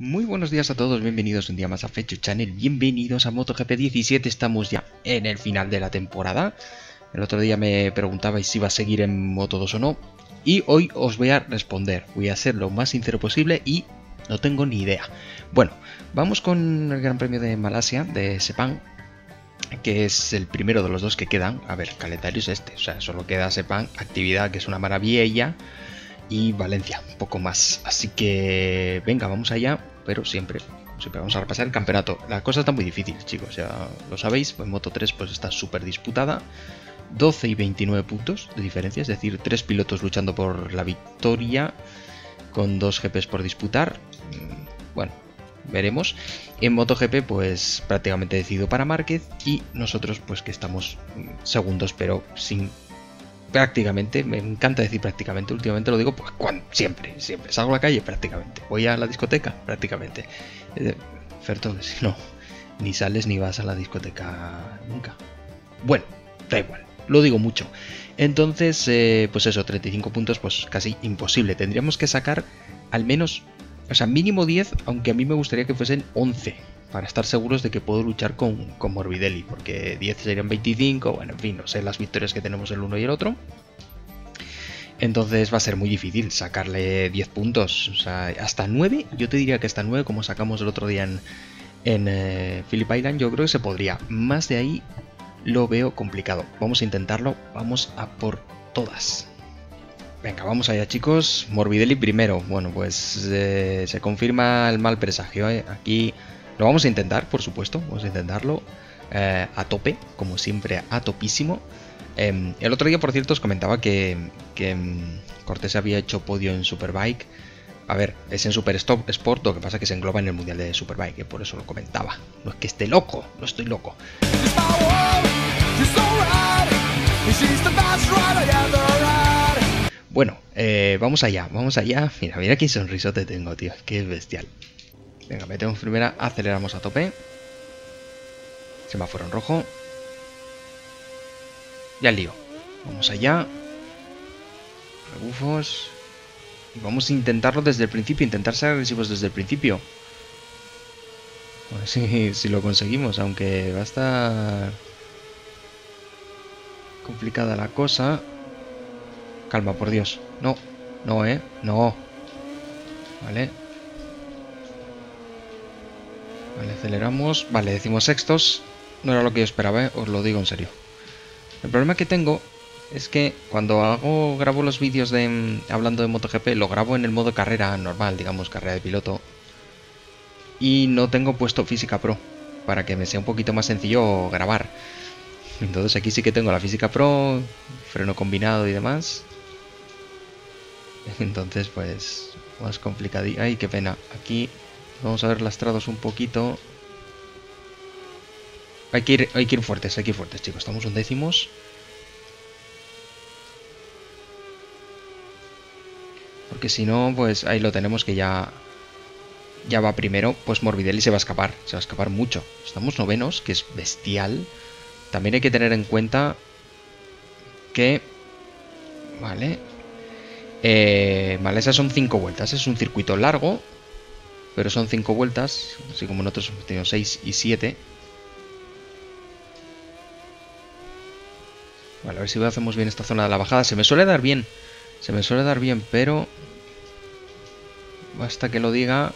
Muy buenos días a todos, bienvenidos un día más a Fecho Channel, bienvenidos a MotoGP 17, estamos ya en el final de la temporada. El otro día me preguntabais si iba a seguir en Moto 2 o no, y hoy os voy a responder, voy a ser lo más sincero posible y no tengo ni idea. Bueno, vamos con el Gran Premio de Malasia, de Sepang, que es el primero de los dos que quedan. A ver, calendario es este, o sea, solo queda Sepang, actividad que es una maravilla y Valencia, un poco más. Así que venga, vamos allá, pero siempre, siempre vamos a repasar el campeonato. La cosa está muy difícil, chicos, ya lo sabéis, en Moto 3 pues está súper disputada. 12 y 29 puntos de diferencia, es decir, tres pilotos luchando por la victoria con dos GPs por disputar. Mm, bueno, veremos. En MotoGP, pues prácticamente decidido para Márquez y nosotros, pues que estamos mm, segundos, pero sin prácticamente, me encanta decir prácticamente, últimamente lo digo pues cuando, siempre, siempre. Salgo a la calle prácticamente, voy a la discoteca prácticamente. Eh, Ferto, si no, ni sales ni vas a la discoteca nunca. Bueno, da igual, lo digo mucho. Entonces, eh, pues eso, 35 puntos, pues casi imposible. Tendríamos que sacar al menos, o sea, mínimo 10, aunque a mí me gustaría que fuesen 11 para estar seguros de que puedo luchar con, con Morbidelli, porque 10 serían 25, bueno, en fin, no sé las victorias que tenemos el uno y el otro. Entonces va a ser muy difícil sacarle 10 puntos, o sea, hasta 9, yo te diría que hasta 9 como sacamos el otro día en, en eh, Phillip Island, yo creo que se podría. Más de ahí lo veo complicado. Vamos a intentarlo, vamos a por todas. Venga, vamos allá chicos. Morbidelli primero. Bueno, pues eh, se confirma el mal presagio. ¿eh? Aquí lo vamos a intentar, por supuesto, vamos a intentarlo eh, a tope, como siempre, a topísimo. Em, el otro día, por cierto, os comentaba que, em, Cortés había hecho podio en Superbike. A ver, es en Super Sport, lo que pasa es que se engloba en el Mundial de Superbike, por eso lo comentaba. No es que esté loco, no estoy loco. Bueno, eh, vamos allá, vamos allá. Mira, mira qué sonrisote tengo, tío. Qué bestial. Venga, metemos primera, aceleramos a tope. Semáforo en rojo. Ya lío. Vamos allá. Rebufos. Y vamos a intentarlo desde el principio, intentar ser agresivos desde el principio. A ver si lo conseguimos, aunque va a estar complicada la cosa. Calma, por Dios. No, no, eh. No. Vale. Vale, aceleramos. Vale, decimos sextos. No era lo que yo esperaba, ¿eh? os lo digo en serio. El problema que tengo es que cuando hago grabo los vídeos de mm, hablando de MotoGP, lo grabo en el modo carrera normal, digamos, carrera de piloto. Y no tengo puesto Física Pro, para que me sea un poquito más sencillo grabar. Entonces aquí sí que tengo la Física Pro, freno combinado y demás. Entonces, pues, más complicado. Ay, qué pena. Aquí Vamos a ver lastrados un poquito. Hay que, ir, hay que ir fuertes, hay que ir fuertes, chicos. Estamos un décimos. Porque si no, pues ahí lo tenemos que ya... Ya va primero. Pues Morbidelli se va a escapar. Se va a escapar mucho. Estamos novenos, que es bestial. También hay que tener en cuenta que... Vale. Eh, vale, esas son cinco vueltas. Es un circuito largo pero son 5 vueltas, así como nosotros hemos tenido 6 y 7. Vale, a ver si hacemos bien esta zona de la bajada. Se me suele dar bien, se me suele dar bien, pero basta que lo diga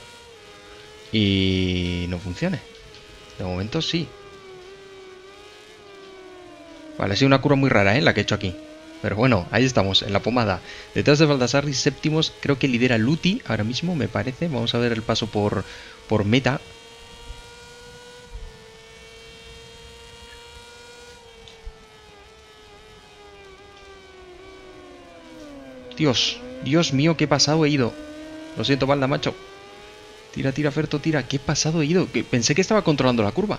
y no funcione. De momento sí. Vale, ha sido una curva muy rara, ¿eh? La que he hecho aquí. Pero bueno, ahí estamos, en la pomada. Detrás de Baldassarri, séptimos, creo que lidera Luti ahora mismo, me parece. Vamos a ver el paso por, por meta. Dios, Dios mío, qué pasado he ido. Lo siento, Balda, macho. Tira, tira, Ferto, tira. ¿Qué pasado he ido? Pensé que estaba controlando la curva.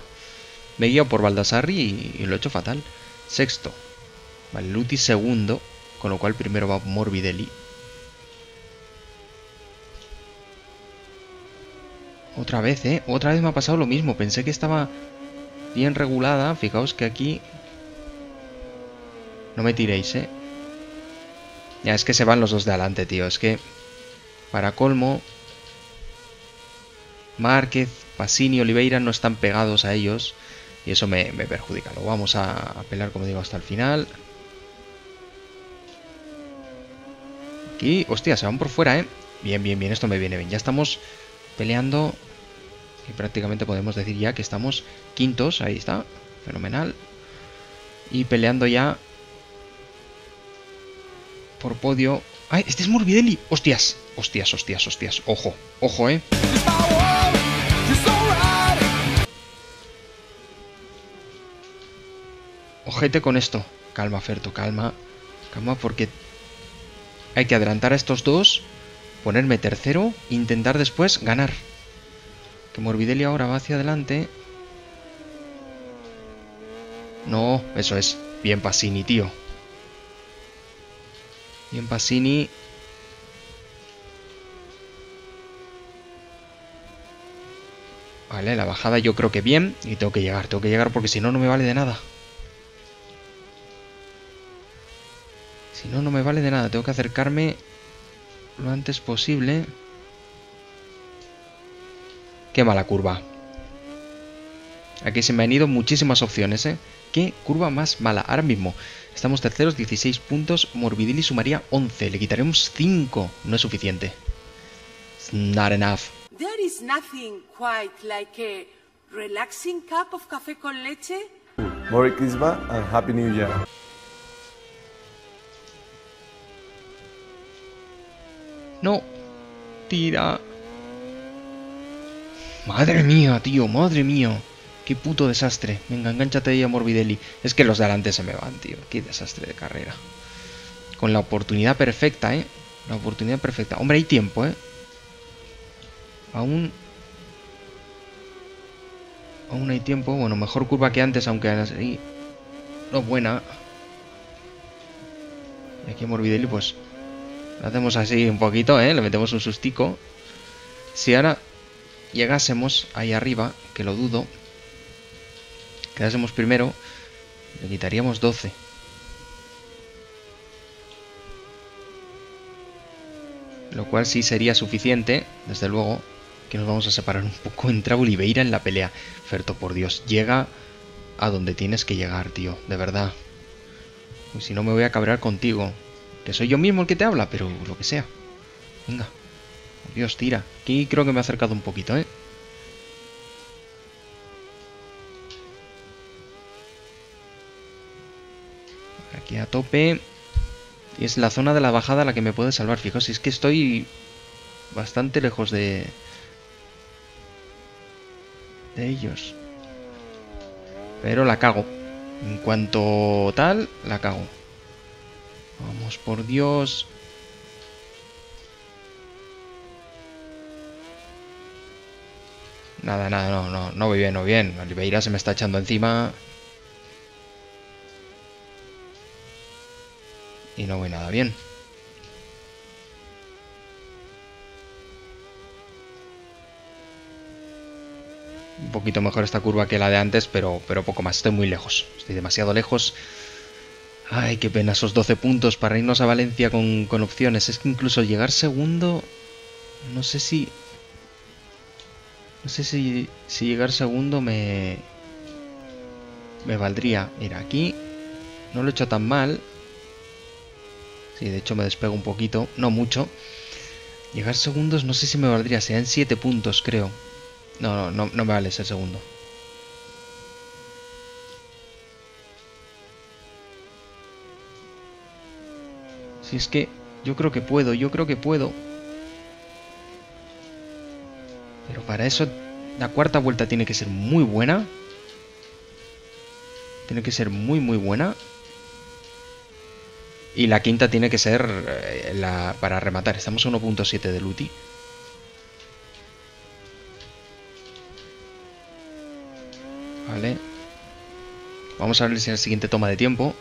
Me he guiado por Baldassarri y, y lo he hecho fatal. Sexto. Vale, Luti segundo, con lo cual primero va Morbidelli. Otra vez, ¿eh? Otra vez me ha pasado lo mismo. Pensé que estaba bien regulada. Fijaos que aquí... No me tiréis, ¿eh? Ya, es que se van los dos de adelante, tío. Es que... Para colmo... Márquez, Pasini, Oliveira no están pegados a ellos y eso me, perjudica. Lo vamos a, a pelar, como digo, hasta el final. Aquí, hostia, se van por fuera, ¿eh? Bien, bien, bien, esto me viene bien. Ya estamos peleando y prácticamente podemos decir ya que estamos quintos, ahí está, fenomenal. Y peleando ya por podio. ¡Ay, este es Morbidelli! ¡Hostias! ¡Hostias, hostias, hostias! ¡Ojo! ¡Ojo, eh! Ojete con esto. Calma, Ferto, calma. Calma porque hay que adelantar a estos dos, ponerme tercero, intentar después ganar. Que Morbidelli ahora va hacia adelante. No, eso es. Bien Passini, tío. Bien Passini. Vale, la bajada yo creo que bien. Y tengo que llegar, tengo que llegar porque si no, no me vale de nada. Si no, no me vale de nada. Tengo que acercarme lo antes posible. Qué mala curva. Aquí se me han ido muchísimas opciones, ¿eh? Qué curva más mala. Ahora mismo estamos terceros, 16 puntos. Morbidelli sumaría 11. Le quitaremos 5. No es suficiente. It's not enough. There is nothing quite like a relaxing cup of café con leche. Merry Christmas and Happy New Year. No. Tira. Madre mía, tío, madre mía. Qué puto desastre. Venga, enganchate ahí a Morbidelli. Es que los de adelante se me van, tío. Qué desastre de carrera. Con la oportunidad perfecta, ¿eh? La oportunidad perfecta. Hombre, hay tiempo, ¿eh? Aún... Aún hay tiempo. Bueno, mejor curva que antes, aunque. No buena. Y aquí Morbidelli, pues... Lo hacemos así un poquito, ¿eh? Le metemos un sustico. Si ahora llegásemos ahí arriba, que lo dudo, quedásemos primero, le quitaríamos 12. Lo cual sí sería suficiente, desde luego, que nos vamos a separar un poco. Entra Oliveira en la pelea. Ferto, por Dios, llega a donde tienes que llegar, tío, de verdad. Si no me voy a cabrear contigo. Que soy yo mismo el que te habla, pero lo que sea. Venga. Dios, tira. Aquí creo que me ha acercado un poquito, ¿eh? Aquí a tope. Y es la zona de la bajada la que me puede salvar. Fijaos, es que estoy bastante lejos de... De ellos. Pero la cago. En cuanto tal, la cago. Vamos, por Dios. Nada, nada, no, no, no voy bien, no voy bien. Oliveira se me está echando encima. Y no voy nada bien. Un poquito mejor esta curva que la de antes, pero, pero poco más. Estoy muy lejos. Estoy demasiado lejos. Ay, qué pena esos 12 puntos para irnos a Valencia con, con opciones. Es que incluso llegar segundo... No sé si... No sé si, si llegar segundo me... Me valdría. Mira, aquí no lo he hecho tan mal. Sí, de hecho me despego un poquito. No mucho. Llegar segundos no sé si me valdría. Sean 7 puntos, creo. No, no, no, no me vale ser segundo. Si es que yo creo que puedo, yo creo que puedo. Pero para eso la cuarta vuelta tiene que ser muy buena. Tiene que ser muy, muy buena. Y la quinta tiene que ser eh, la, para rematar. Estamos a 1.7 de Luti. Vale. Vamos a ver si en la siguiente toma de tiempo.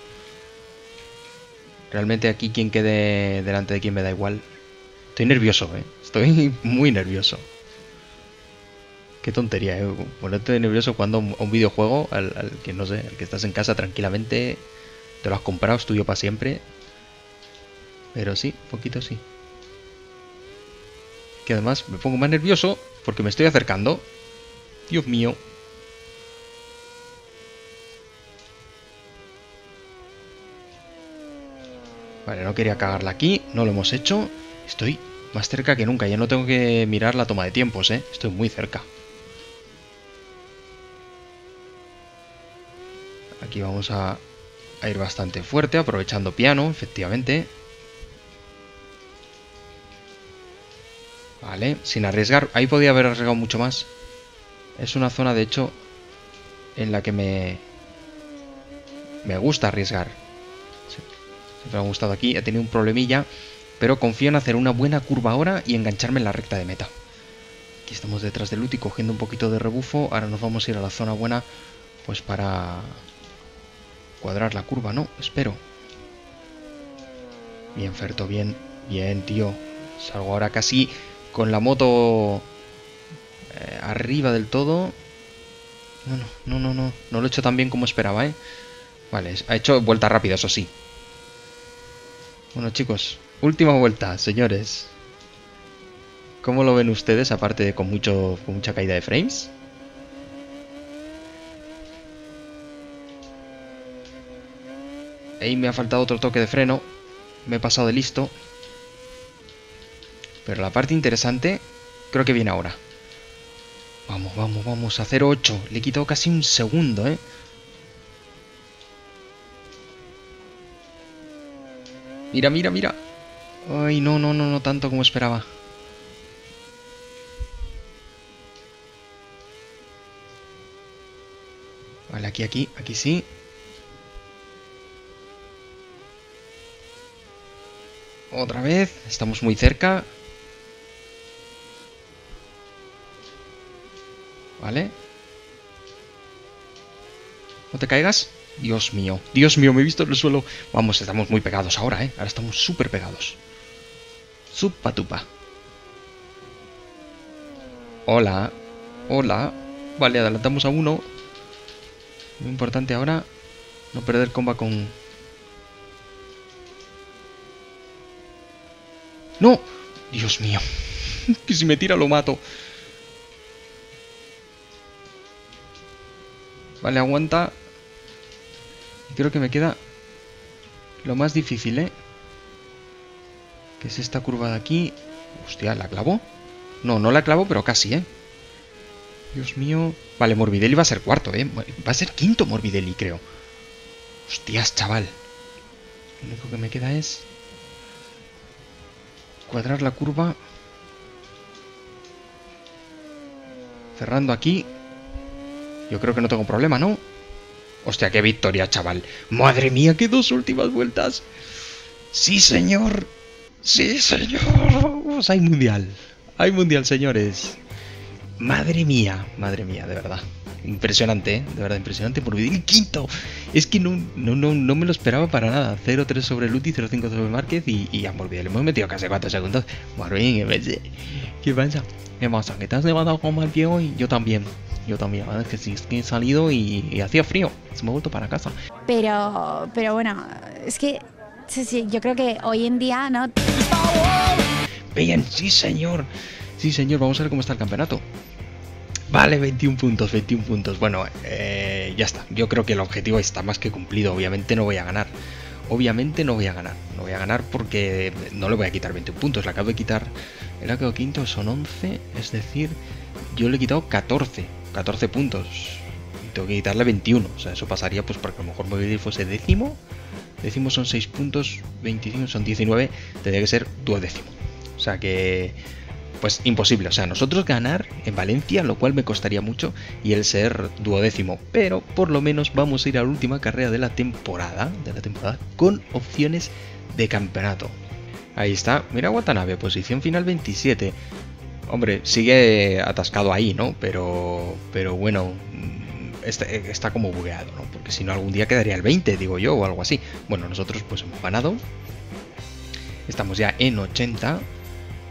Realmente aquí quien quede delante de quien me da igual. Estoy nervioso, ¿eh? Estoy muy nervioso. Qué tontería, ¿eh? Ponerte nervioso cuando un, videojuego al, al, que no sé, al que estás en casa tranquilamente, te lo has comprado, es tuyo para siempre. Pero sí, un poquito sí. que además me pongo más nervioso porque me estoy acercando. Dios mío. Vale, no quería cagarla aquí, no lo hemos hecho. Estoy más cerca que nunca, ya no tengo que mirar la toma de tiempos, ¿eh? Estoy muy cerca. Aquí vamos a, a ir bastante fuerte, aprovechando piano, efectivamente. Vale, sin arriesgar. Ahí podía haber arriesgado mucho más. Es una zona, de hecho, en la que me... Me gusta arriesgar. Me ha gustado aquí. He tenido un problemilla. Pero confío en hacer una buena curva ahora y engancharme en la recta de meta. Aquí estamos detrás de Luti cogiendo un poquito de rebufo. Ahora nos vamos a ir a la zona buena. Pues para... Cuadrar la curva, ¿no? Espero. Bien, Ferto, bien. Bien, tío. Salgo ahora casi con la moto eh, arriba del todo. No, no, no, no, no. No lo he hecho tan bien como esperaba, ¿eh? Vale, ha hecho vuelta rápida, eso sí. Bueno, chicos, última vuelta, señores. ¿Cómo lo ven ustedes, aparte de con, mucho, con mucha caída de frames? Ahí me ha faltado otro toque de freno. Me he pasado de listo. Pero la parte interesante creo que viene ahora. Vamos, vamos, vamos. A 0.8. Le he quitado casi un segundo, ¿eh? Mira, mira, mira. Ay, no, no, no, no tanto como esperaba. Vale, aquí, aquí, aquí sí. Otra vez. Estamos muy cerca. Vale. No te caigas. Dios mío. Dios mío, me he visto en el suelo. Vamos, estamos muy pegados ahora, ¿eh? Ahora estamos súper pegados. Supa tupa. Hola. Hola. Vale, adelantamos a uno. Muy importante ahora no perder comba con... ¡No! Dios mío. que si me tira lo mato. Vale, aguanta. Creo que me queda lo más difícil, ¿eh? Que es esta curva de aquí. Hostia, ¿la clavo? No, no la clavo, pero casi, ¿eh? Dios mío. Vale, Morbidelli va a ser cuarto, ¿eh? Va a ser quinto Morbidelli, creo. Hostias, chaval. Lo único que me queda es... Cuadrar la curva. Cerrando aquí. Yo creo que no tengo problema, ¿no? Hostia, qué victoria, chaval. Madre mía, qué dos últimas vueltas. Sí, señor. Sí, señor. Hay mundial. Hay mundial, señores. Madre mía, madre mía, de verdad. Impresionante, ¿eh? De verdad, impresionante. Por el quinto. Es que no, no, no, me lo esperaba para nada. 0-3 sobre Luti, 0-5 sobre Márquez y, y ya Le hemos metido casi 4 segundos. Mía, ¿qué pasa? ¿Qué pasa? ¿Que te has levantado con mal pie hoy? Yo también. Yo también, la verdad es que sí, es que he salido y, y hacía frío. Se me ha vuelto para casa. Pero, pero bueno, es que sí, sí, yo creo que hoy en día, ¿no? Bien, sí señor. Sí señor, vamos a ver cómo está el campeonato. Vale, 21 puntos, 21 puntos. Bueno, eh, ya está. Yo creo que el objetivo está más que cumplido. Obviamente no voy a ganar. Obviamente no voy a ganar. No voy a ganar porque no le voy a quitar 21 puntos. Le acabo de quitar... El acabo quinto son 11. Es decir, yo le he quitado 14. 14 puntos. Y tengo que quitarle 21. O sea, eso pasaría pues porque a lo mejor Mobility fuese décimo. Décimo son 6 puntos. 25 son 19. Tendría que ser duodécimo. O sea que pues imposible. O sea, nosotros ganar en Valencia, lo cual me costaría mucho, y el ser duodécimo. Pero por lo menos vamos a ir a la última carrera de la temporada, de la temporada, con opciones de campeonato. Ahí está, mira Watanabe, posición final 27. Hombre, sigue atascado ahí, ¿no? Pero, pero bueno, está, está como bugueado, ¿no? Porque si no algún día quedaría el 20, digo yo, o algo así. Bueno, nosotros pues hemos ganado. Estamos ya en 80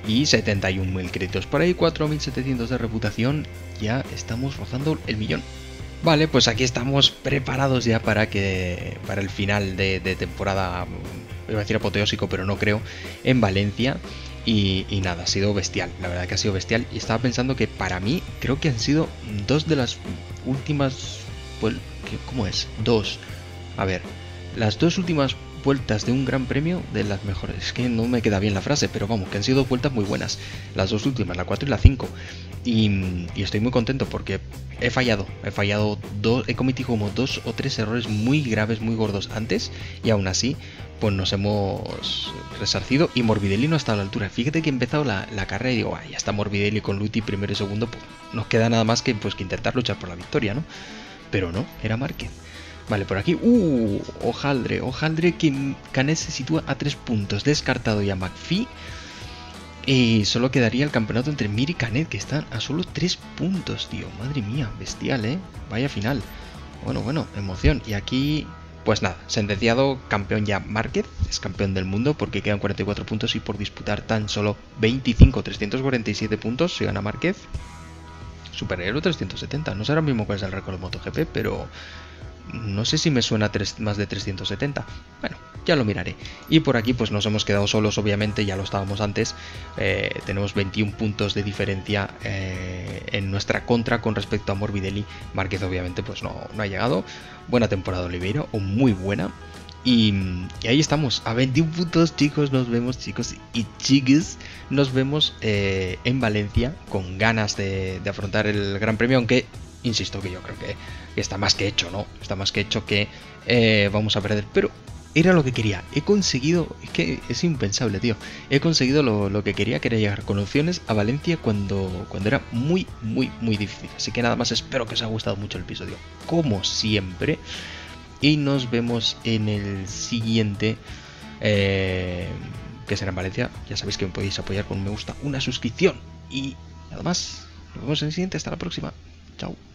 y 71.000 créditos por ahí, 4.700 de reputación, ya estamos rozando el millón. Vale, pues aquí estamos preparados ya para que para el final de, de temporada, iba a decir apoteósico, pero no creo, en Valencia. Y, nada, ha sido bestial, la verdad que ha sido bestial. Y estaba pensando que para mí creo que han sido dos de las últimas... ¿Cómo es? Dos. A ver, las dos últimas vueltas de un gran premio de las mejores. Es que no me queda bien la frase, pero vamos, que han sido vueltas muy buenas. Las dos últimas, la 4 y la 5. Y, estoy muy contento porque he fallado. He fallado dos, he cometido como dos o tres errores muy graves, muy gordos antes. Y aún así, pues nos hemos resarcido. Y Morbidelli no está a la altura. Fíjate que he empezado la, carrera y digo, ya está Morbidelli con Luti primero y segundo. Pues nos queda nada más que, pues, que intentar luchar por la victoria, ¿no? Pero no, era Márquez. Vale, por aquí. ¡Uh! Ojaldre. Ojaldre que Canet se sitúa a 3 puntos. Descartado ya McPhee. Y solo quedaría el campeonato entre Mir y Canet, que están a solo 3 puntos, tío. Madre mía, bestial, ¿eh? Vaya final. Bueno, bueno, emoción. Y aquí, pues nada, sentenciado campeón ya Márquez, es campeón del mundo porque quedan 44 puntos y por disputar tan solo 25, 347 puntos se gana Márquez. Superhéroe 370, no sé ahora mismo cuál es el récord MotoGP, pero no sé si me suena más de 370. Bueno, ya lo miraré. Y por aquí pues nos hemos quedado solos, obviamente, ya lo estábamos antes. Eh, tenemos 21 puntos de diferencia eh, en nuestra contra con respecto a Morbidelli. Márquez obviamente pues no, no ha llegado. Buena temporada Oliveira, o muy buena. Y, ahí estamos, a 21 puntos chicos, nos vemos chicos y chicas, nos vemos eh, en Valencia con ganas de, de afrontar el Gran Premio, aunque insisto que yo creo que está más que hecho, ¿no? Está más que hecho que eh, vamos a perder. Pero era lo que quería. He conseguido, es que es impensable, tío. He conseguido lo, que quería, que llegar con opciones a Valencia cuando, cuando era muy, muy, muy difícil. Así que nada más espero que os haya gustado mucho el episodio, como siempre. Y nos vemos en el siguiente, eh, que será en Valencia. Ya sabéis que me podéis apoyar con un me gusta, una suscripción. Y nada más, nos vemos en el siguiente. Hasta la próxima. Chao.